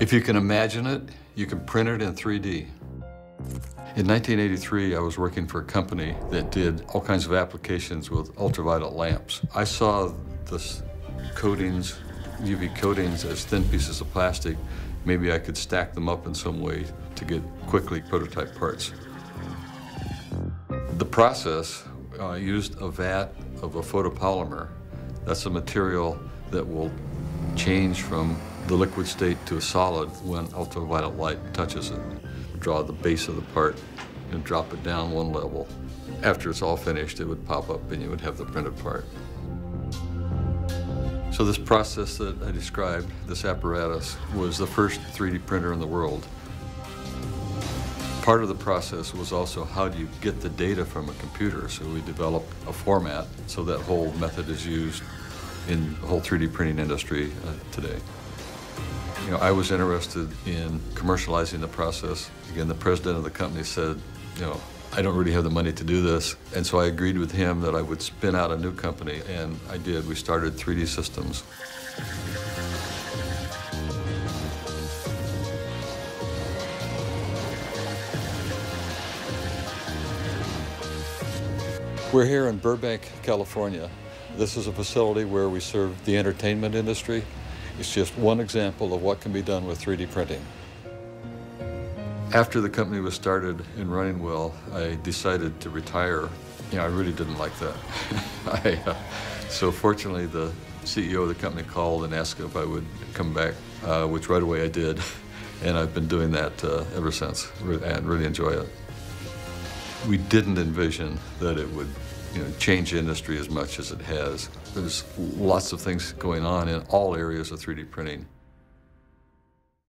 If you can imagine it, you can print it in 3D. In 1983, I was working for a company that did all kinds of applications with ultraviolet lamps. I saw the coatings, UV coatings, as thin pieces of plastic. Maybe I could stack them up in some way to get quickly prototype parts. The process uh, used a vat of a photopolymer. That's a material that will change from the liquid state to a solid when ultraviolet light touches it draw the base of the part and drop it down one level. After it's all finished, it would pop up and you would have the printed part. So this process that I described, this apparatus, was the first 3D printer in the world. Part of the process was also how do you get the data from a computer? So we developed a format so that whole method is used in the whole 3D printing industry uh, today. You know, I was interested in commercializing the process. Again, the president of the company said, you know, I don't really have the money to do this. And so I agreed with him that I would spin out a new company, and I did. We started 3D Systems. We're here in Burbank, California. This is a facility where we serve the entertainment industry. It's just one example of what can be done with 3D printing. After the company was started and running well, I decided to retire. You know, I really didn't like that. I, uh, so fortunately, the CEO of the company called and asked if I would come back, uh, which right away I did. And I've been doing that uh, ever since and really enjoy it. We didn't envision that it would you know, change industry as much as it has. There's lots of things going on in all areas of 3D printing.